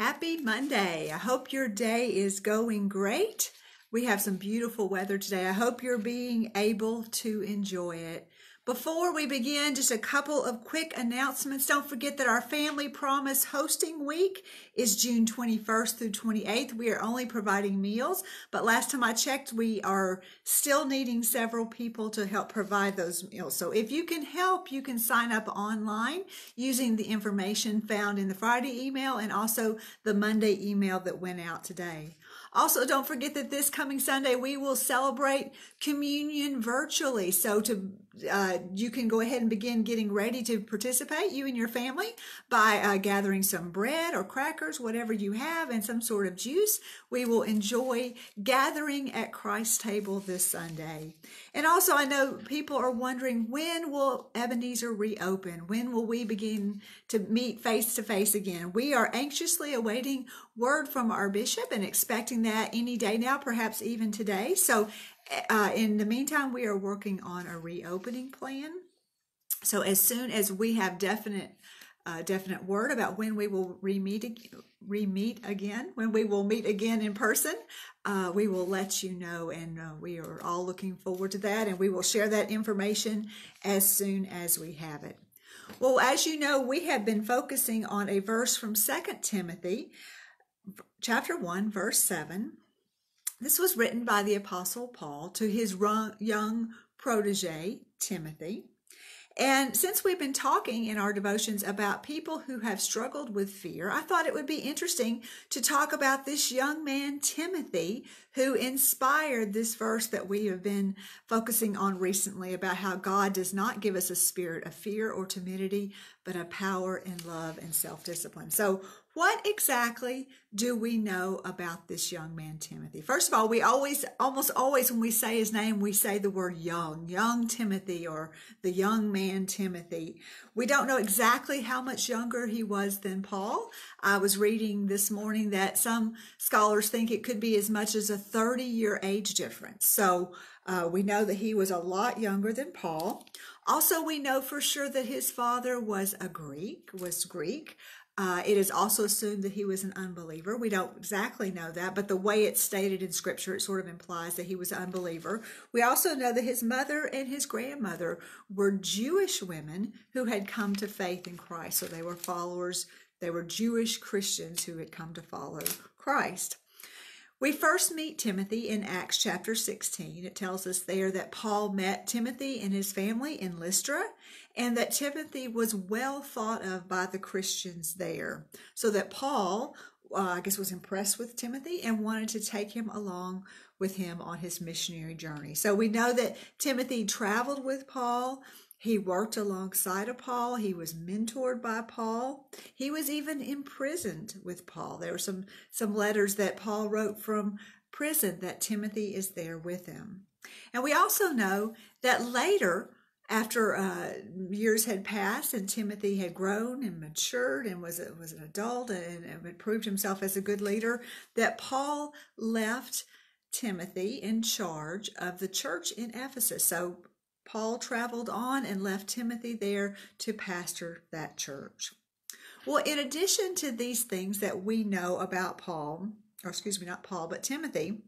Happy Monday. I hope your day is going great. We have some beautiful weather today. I hope you're being able to enjoy it. Before we begin, just a couple of quick announcements. Don't forget that our Family Promise hosting week is June 21st through 28th. We are only providing meals, but last time I checked, we are still needing several people to help provide those meals. So if you can help, you can sign up online using the information found in the Friday email and also the Monday email that went out today. Also, don't forget that this coming Sunday we will celebrate communion virtually. So to uh, you can go ahead and begin getting ready to participate, you and your family, by uh, gathering some bread or crackers, whatever you have, and some sort of juice. We will enjoy gathering at Christ's table this Sunday. And also, I know people are wondering when will Ebenezer reopen? When will we begin to meet face to face again? We are anxiously awaiting word from our bishop and expecting that any day now, perhaps even today. So, uh, in the meantime, we are working on a reopening plan. So, as soon as we have definite uh, definite word about when we will re-meet, re-meet again, when we will meet again in person, uh, we will let you know. And uh, we are all looking forward to that. And we will share that information as soon as we have it. Well, as you know, we have been focusing on a verse from Second Timothy, chapter 1, verse 7. This was written by the Apostle Paul to his young protege, Timothy. And since we've been talking in our devotions about people who have struggled with fear, I thought it would be interesting to talk about this young man, Timothy, who inspired this verse that we have been focusing on recently about how God does not give us a spirit of fear or timidity, but a power and love and self discipline. So, what exactly do we know about this young man, Timothy? First of all, we always, almost always, when we say his name, we say the word young, young Timothy, or the young man Timothy. We don't know exactly how much younger he was than Paul. I was reading this morning that some scholars think it could be as much as a 30 year age difference. So uh, we know that he was a lot younger than Paul. Also, we know for sure that his father was a Greek, was Greek. Uh, it is also assumed that he was an unbeliever. We don't exactly know that, but the way it's stated in scripture, it sort of implies that he was an unbeliever. We also know that his mother and his grandmother were Jewish women who had come to faith in Christ. So they were followers, they were Jewish Christians who had come to follow Christ. We first meet Timothy in Acts chapter 16. It tells us there that Paul met Timothy and his family in Lystra and that Timothy was well thought of by the Christians there. So that Paul, uh, I guess, was impressed with Timothy and wanted to take him along with him on his missionary journey. So we know that Timothy traveled with Paul. He worked alongside of Paul. He was mentored by Paul. He was even imprisoned with Paul. There were some, some letters that Paul wrote from prison that Timothy is there with him. And we also know that later, after uh, years had passed and Timothy had grown and matured and was, was an adult and, and had proved himself as a good leader, that Paul left Timothy in charge of the church in Ephesus. So Paul traveled on and left Timothy there to pastor that church. Well, in addition to these things that we know about Paul, or excuse me, not Paul, but Timothy,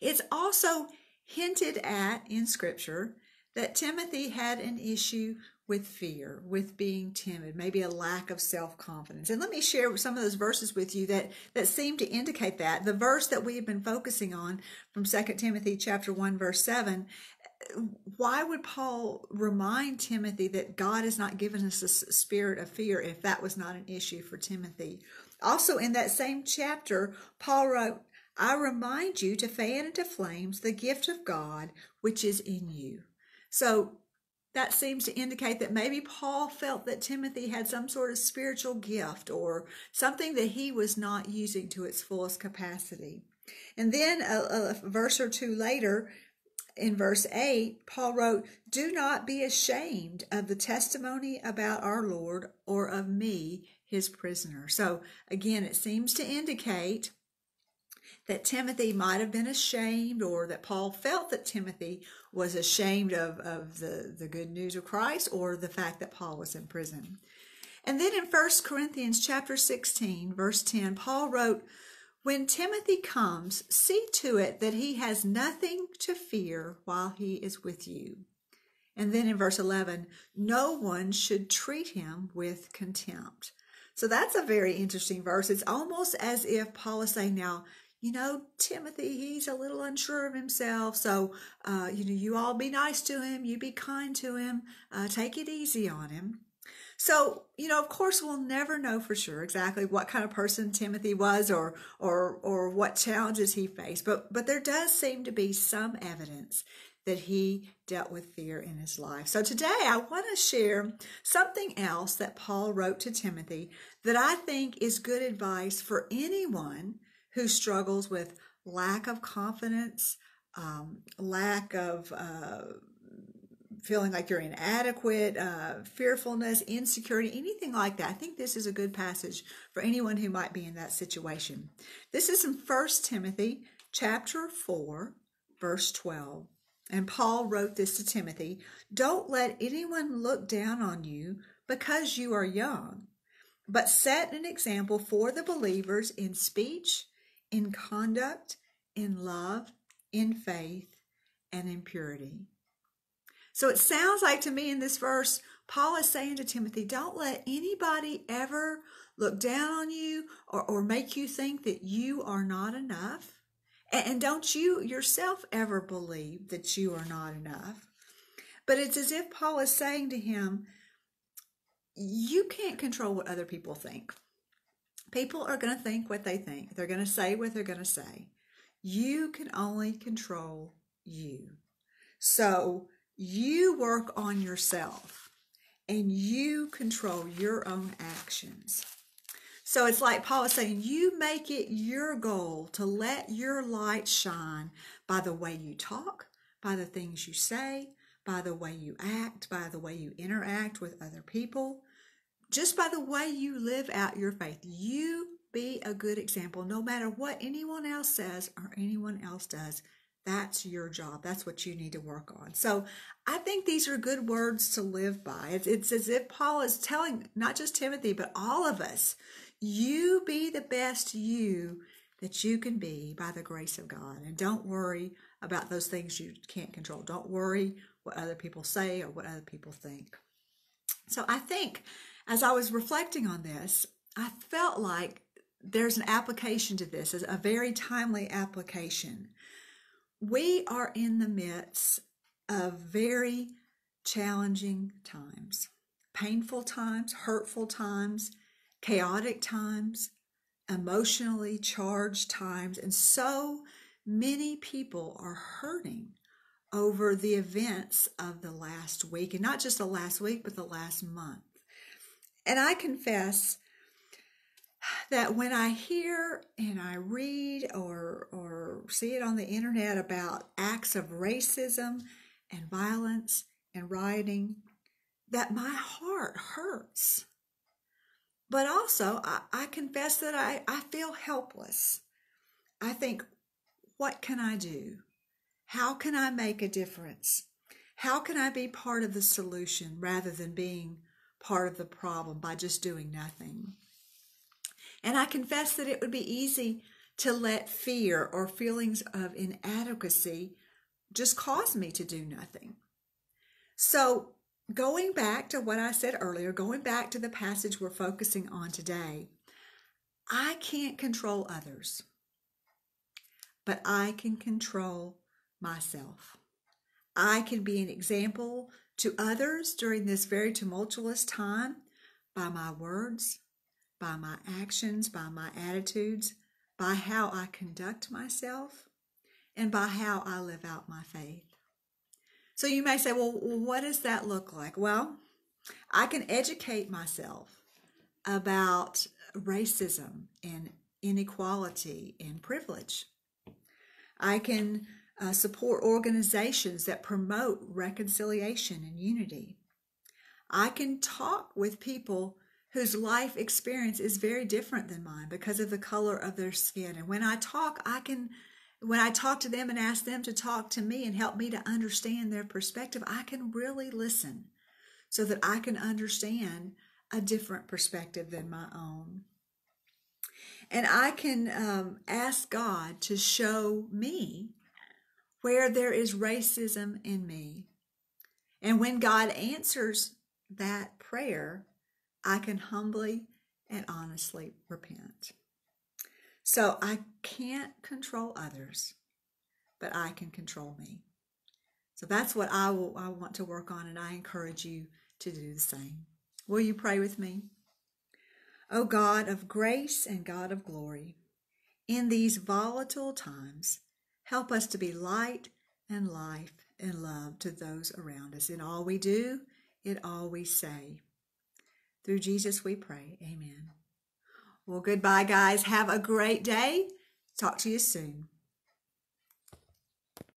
it's also hinted at in Scripture that Timothy had an issue with fear, with being timid, maybe a lack of self-confidence. And let me share some of those verses with you that, that seem to indicate that. The verse that we have been focusing on from 2 Timothy chapter 1, verse 7, why would Paul remind Timothy that God has not given us a spirit of fear if that was not an issue for Timothy? Also, in that same chapter, Paul wrote, I remind you to fan into flames the gift of God which is in you. So that seems to indicate that maybe Paul felt that Timothy had some sort of spiritual gift or something that he was not using to its fullest capacity. And then a, a verse or two later, in verse 8, Paul wrote, Do not be ashamed of the testimony about our Lord or of me, his prisoner. So again, it seems to indicate that Timothy might have been ashamed or that Paul felt that Timothy was ashamed of, of the, the good news of Christ or the fact that Paul was in prison. And then in 1 Corinthians chapter 16, verse 10, Paul wrote, When Timothy comes, see to it that he has nothing to fear while he is with you. And then in verse 11, no one should treat him with contempt. So that's a very interesting verse. It's almost as if Paul is saying, Now, you know, Timothy, he's a little unsure of himself. So, uh, you know, you all be nice to him, you be kind to him, uh, take it easy on him. So, you know, of course, we'll never know for sure exactly what kind of person Timothy was or or or what challenges he faced, but but there does seem to be some evidence that he dealt with fear in his life. So today I want to share something else that Paul wrote to Timothy that I think is good advice for anyone who struggles with lack of confidence, um, lack of uh, feeling like you're inadequate, uh, fearfulness, insecurity, anything like that. I think this is a good passage for anyone who might be in that situation. This is in 1 Timothy chapter 4, verse 12. And Paul wrote this to Timothy Don't let anyone look down on you because you are young, but set an example for the believers in speech, in conduct, in love, in faith, and in purity. So it sounds like to me in this verse, Paul is saying to Timothy, don't let anybody ever look down on you or, or make you think that you are not enough. And don't you yourself ever believe that you are not enough. But it's as if Paul is saying to him, you can't control what other people think. People are going to think what they think, they're going to say what they're going to say. You can only control you. So you work on yourself and you control your own actions. So it's like Paul is saying, you make it your goal to let your light shine by the way you talk, by the things you say, by the way you act, by the way you interact with other people, just by the way you live out your faith. You be a good example no matter what anyone else says or anyone else does. That's your job. That's what you need to work on. So I think these are good words to live by. It's, it's as if Paul is telling not just Timothy, but all of us, you be the best you that you can be by the grace of God. And don't worry about those things you can't control. Don't worry what other people say or what other people think. So I think as I was reflecting on this, I felt like there's an application to this, a very timely application we are in the midst of very challenging times, painful times, hurtful times, chaotic times, emotionally charged times, and so many people are hurting over the events of the last week, and not just the last week, but the last month. And I confess that when I hear and I read or or see it on the internet about acts of racism and violence and rioting, that my heart hurts. But also, I, I confess that I, I feel helpless. I think, what can I do? How can I make a difference? How can I be part of the solution rather than being part of the problem by just doing nothing? And I confess that it would be easy to let fear or feelings of inadequacy just cause me to do nothing. So, going back to what I said earlier, going back to the passage we're focusing on today, I can't control others, but I can control myself. I can be an example to others during this very tumultuous time by my words, by my actions, by my attitudes, by how I conduct myself, and by how I live out my faith. So you may say, well, what does that look like? Well, I can educate myself about racism and inequality and privilege. I can uh, support organizations that promote reconciliation and unity. I can talk with people whose life experience is very different than mine because of the color of their skin. And when I talk, I can, when I talk to them and ask them to talk to me and help me to understand their perspective, I can really listen so that I can understand a different perspective than my own. And I can um, ask God to show me where there is racism in me. And when God answers that prayer, I can humbly and honestly repent. So I can't control others, but I can control me. So that's what I, will, I want to work on, and I encourage you to do the same. Will you pray with me? O God of grace and God of glory, in these volatile times, help us to be light and life and love to those around us in all we do, in all we say. Through Jesus we pray. Amen. Well, goodbye, guys. Have a great day. Talk to you soon.